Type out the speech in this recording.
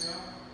Yeah.